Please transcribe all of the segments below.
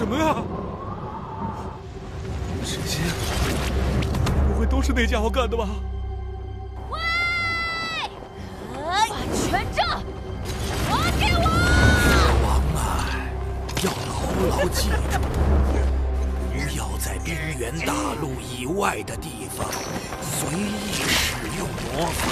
什么呀？这些不会都是那家伙干的吧？喂！把权杖还给我！王啊，要牢牢记住，不要在冰原大陆以外的地方随意使用魔法，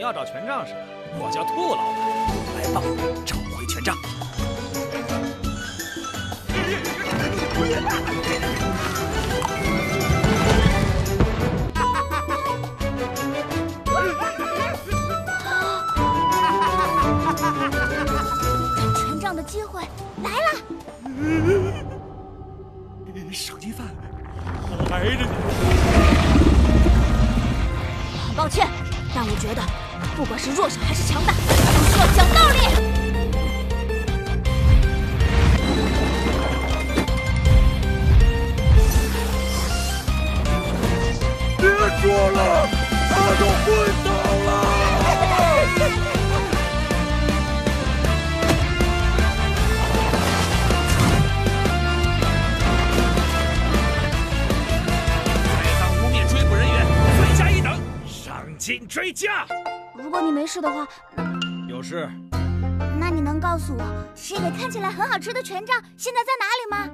你要找权杖是吧？我叫兔老板。来吧，找回权杖。找权杖的机会来了！手机饭还着呢。很抱歉，但我觉得，不管是弱小还是强大，都需要讲道理。别说了，他都昏倒了。该当污蔑追捕人员，罪加一等，赏金追加。如果你没事的话，有事。那你能告诉我，这个看起来很好吃的权杖现在在哪里吗？